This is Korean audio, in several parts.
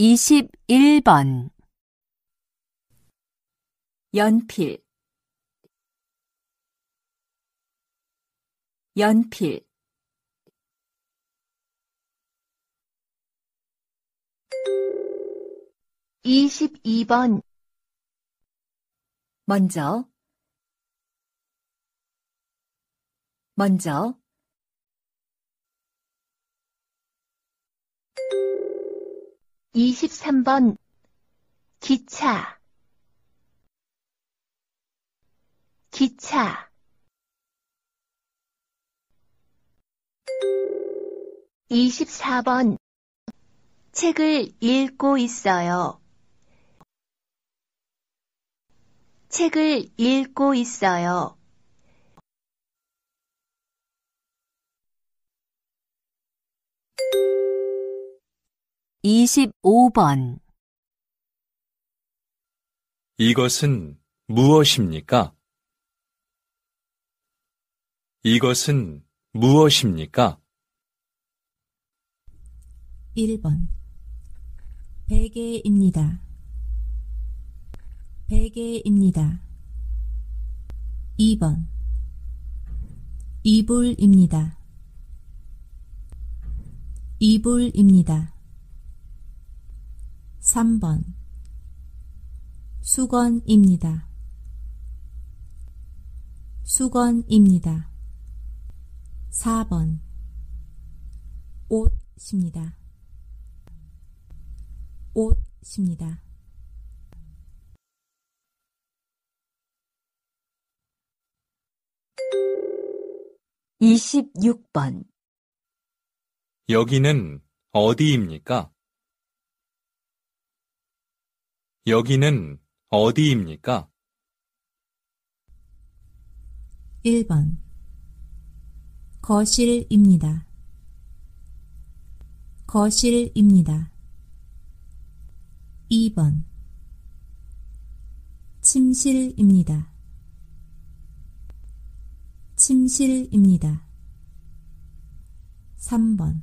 21번. 연필. 연필. 이십이 번. 먼저. 먼저 이십삼 번 기차 기차 이십사 번 책을 읽고 있어요. 책을 읽고 있어요. 25번 이것은 무엇입니까? 이것은 무엇입니까? 1번 베개입니다. 베개입니다. 2번 이불입니다. 이불입니다. 3번 수건입니다. 수건입니다. 4번 옷입니다. 옷입니다. 이십육 번 여기는 어디입니까? 여기는 어디입니까? 1번 거실입니다. 거실입니다. 2번 침실입니다. 침실입니다. 3번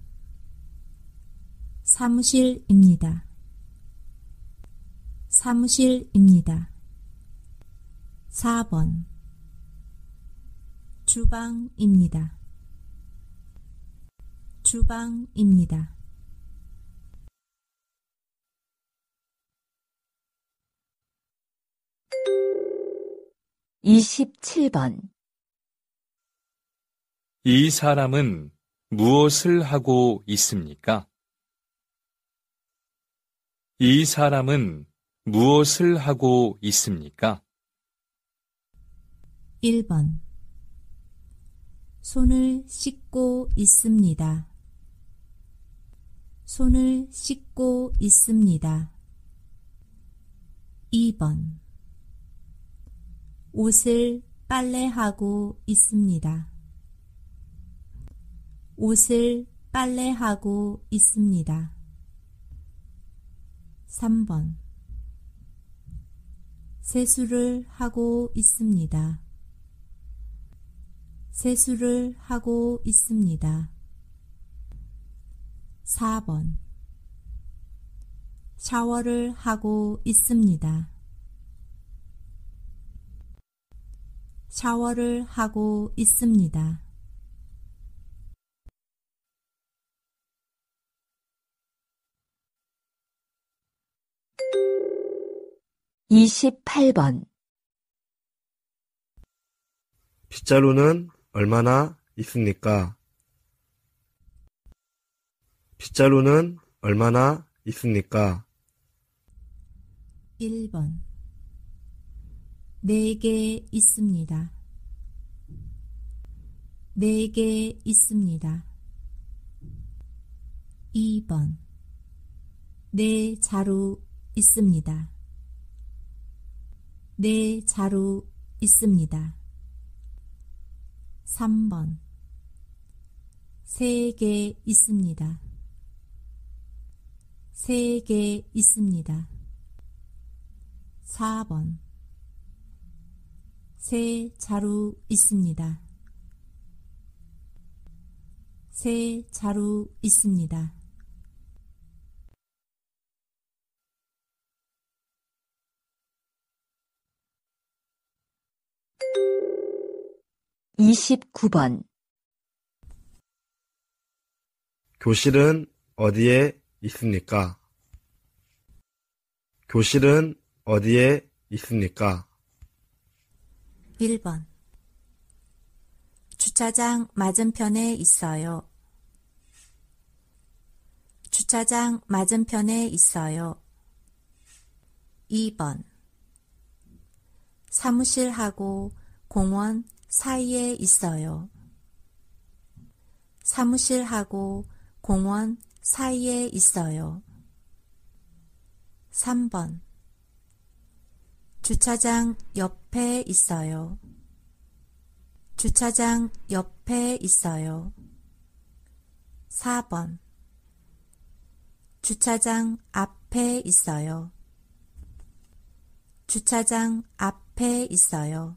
사무실입니다. 사무실입니다. 4번 주방입니다. 주방입니다. 27번 이 사람은 무엇을 하고 있습니까? 이 사람은 무엇을 하고 있습니까? 1번 손을 씻고 있습니다. 손을 씻고 있습니다. 2번 옷을 빨래하고 있습니다. 옷을 빨래하고 있습니다. 3번 세수를 하고 있습니다. 세수를 하고 있습니다. 4번 샤워를 하고 있습니다. 샤워를 하고 있습니다. 28번 빗자루는 얼마나 있습니까? 빗자루는 얼마나 있습니까? 1번 네개 있습니다. 네개 있습니다. 2번 네 자루 있습니다. 네 자루 있습니다. 3번 세 개 있습니다. 세 개 있습니다. 4번 세 자루 있습니다. 세 자루 있습니다. 29번, 교실은 어디에 있습니까? 교실은 어디에 있습니까? 1번 주차장 맞은편에 있어요. 주차장 맞은편에 있어요. 2번 사무실하고 공원 사이에 있어요. 사무실하고 공원 사이에 있어요. 3번 주차장 옆에 있어요. 주차장 옆에 있어요. 4번 주차장 앞에 있어요. 주차장 앞 에 있어요.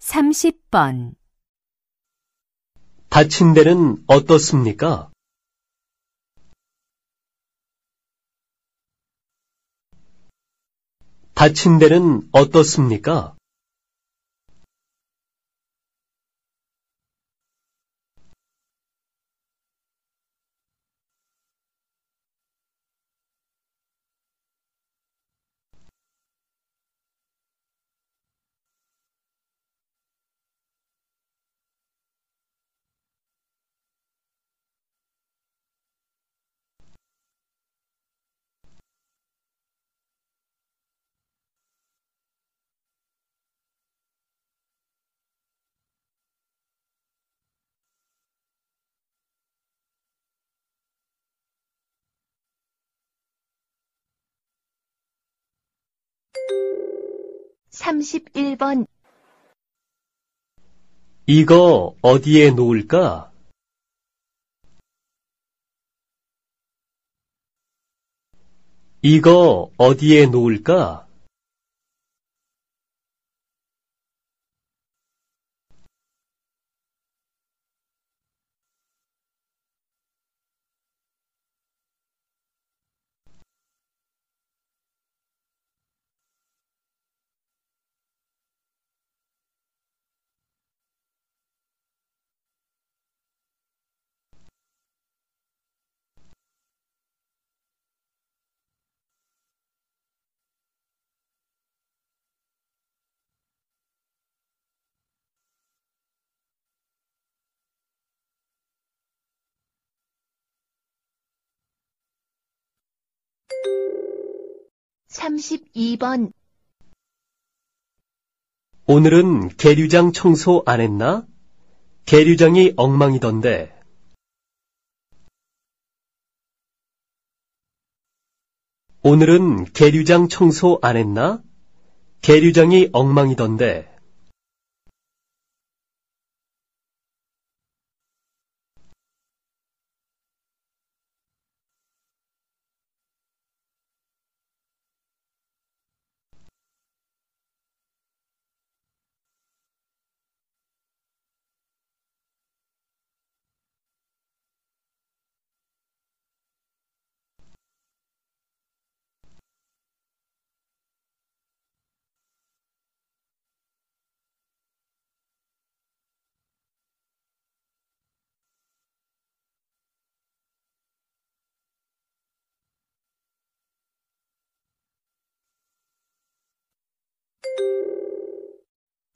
30번, 다친 데는 어떻습니까? 다친 데는 어떻습니까? 삼십일 번 이거 어디에 놓을까? 이거 어디에 놓을까? 삼십이 번 오늘은 계류장 청소 안 했나? 계류장이 엉망이던데. 오늘은 계류장 청소 안 했나? 계류장이 엉망이던데.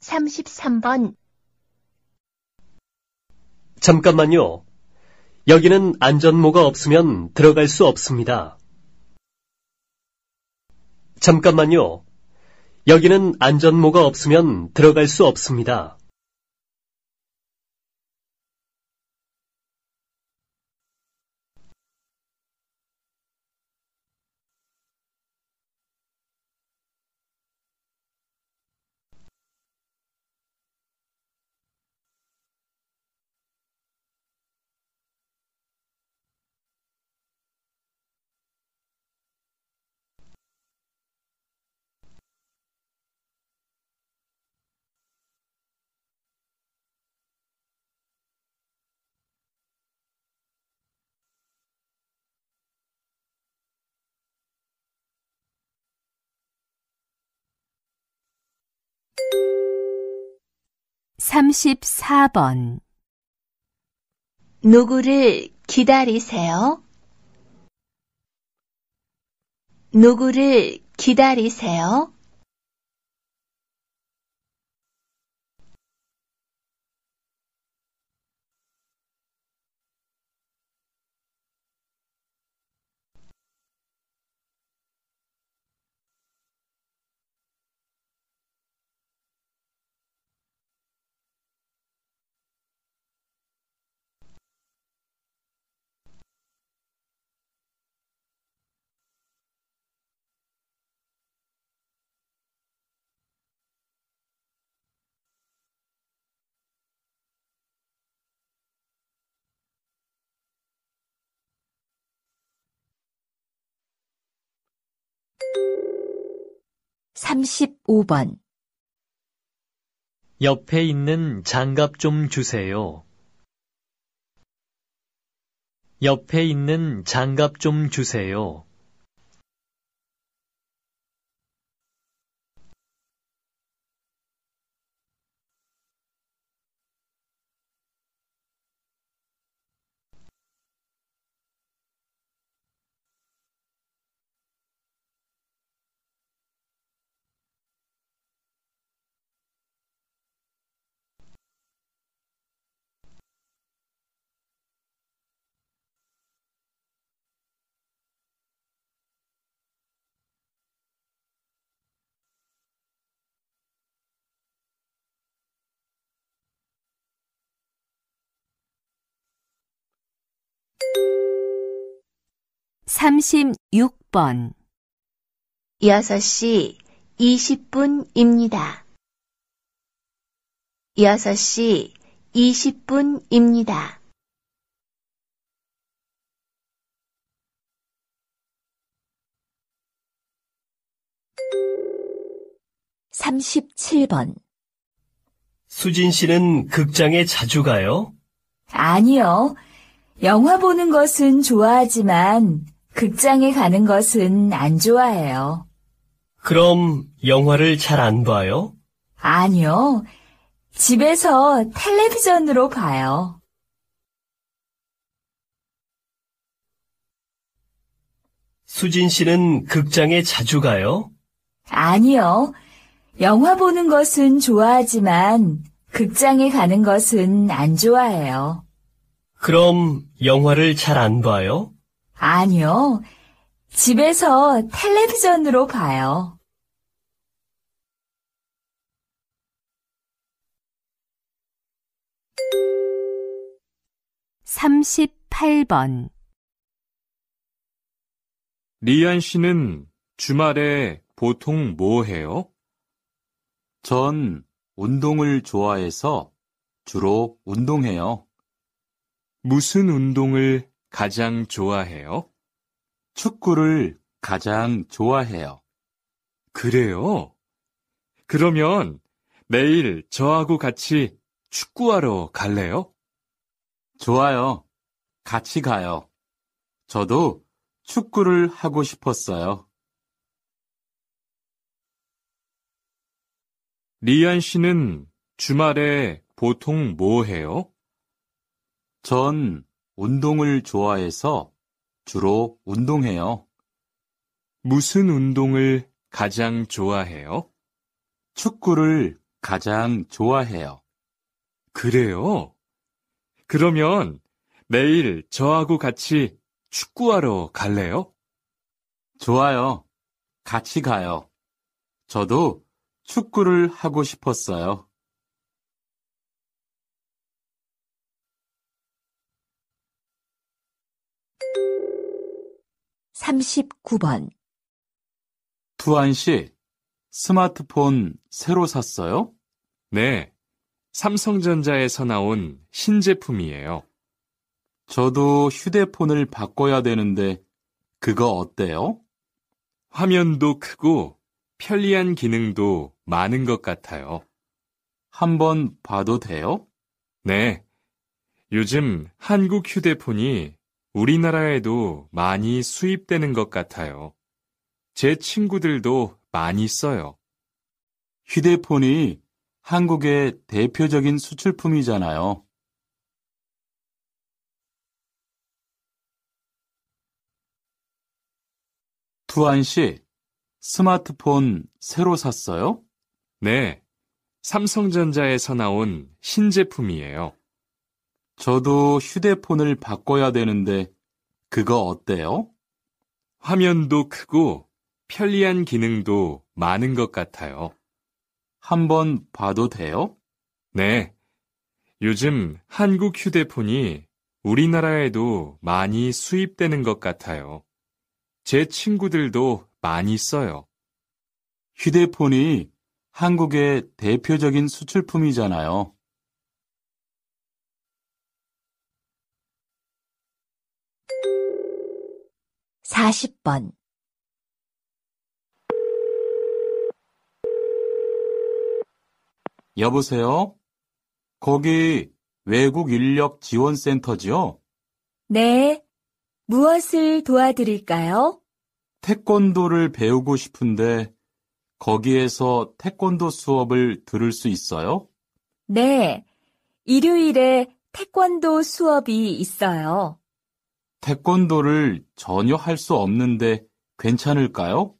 삼십삼 번 잠깐만요. 여기는 안전모가 없으면 들어갈 수 없습니다. 잠깐만요. 여기는 안전모가 없으면 들어갈 수 없습니다. 34번, 누구를 기다리세요? 누구를 기다리세요? 삼십오 번 옆에 있는 장갑 좀 주세요. 옆에 있는 장갑 좀 주세요. 삼십육 번 6시 20분입니다. 6시 20분입니다. 삼십칠 번 수진 씨는 극장에 자주 가요? 아니요. 영화 보는 것은 좋아하지만 극장에 가는 것은 안 좋아해요. 그럼 영화를 잘 안 봐요? 아니요. 집에서 텔레비전으로 봐요. 수진 씨는 극장에 자주 가요? 아니요. 영화 보는 것은 좋아하지만 극장에 가는 것은 안 좋아해요. 그럼 영화를 잘 안 봐요? 아니요. 집에서 텔레비전으로 봐요. 삼십팔 번 리안 씨는 주말에 보통 뭐 해요? 전 운동을 좋아해서 주로 운동해요. 무슨 운동을 가장 좋아해요? 축구를 가장 좋아해요. 그래요? 그러면 내일 저하고 같이 축구하러 갈래요? 좋아요. 같이 가요. 저도 축구를 하고 싶었어요. 리안 씨는 주말에 보통 뭐 해요? 전 운동을 좋아해서 주로 운동해요. 무슨 운동을 가장 좋아해요? 축구를 가장 좋아해요. 그래요? 그러면 내일 저하고 같이 축구하러 갈래요? 좋아요. 같이 가요. 저도 축구를 하고 싶었어요. 삼십구 번 투안 씨, 스마트폰 새로 샀어요? 네. 삼성전자에서 나온 신제품이에요. 저도 휴대폰을 바꿔야 되는데 그거 어때요? 화면도 크고 편리한 기능도 많은 것 같아요. 한번 봐도 돼요? 네. 요즘 한국 휴대폰이 우리나라에도 많이 수입되는 것 같아요. 제 친구들도 많이 써요. 휴대폰이 한국의 대표적인 수출품이잖아요. 두한 씨, 스마트폰 새로 샀어요? 네. 삼성전자에서 나온 신제품이에요. 저도 휴대폰을 바꿔야 되는데 그거 어때요? 화면도 크고 편리한 기능도 많은 것 같아요. 한번 봐도 돼요? 네. 요즘 한국 휴대폰이 우리나라에도 많이 수입되는 것 같아요. 제 친구들도 많이 써요. 휴대폰이 한국의 대표적인 수출품이잖아요. 사십 번 여보세요? 거기 외국 인력 지원센터지요? 네. 무엇을 도와드릴까요? 태권도를 배우고 싶은데 거기에서 태권도 수업을 들을 수 있어요? 네. 일요일에 태권도 수업이 있어요. 태권도를 전혀 할 수 없는데 괜찮을까요?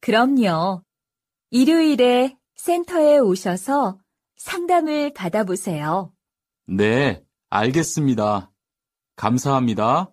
그럼요. 일요일에 센터에 오셔서 상담을 받아보세요. 네, 알겠습니다. 감사합니다.